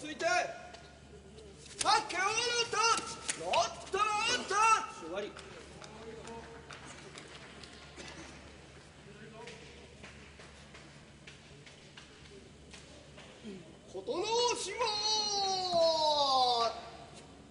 ついて。酒のた。ちった。のた終わりの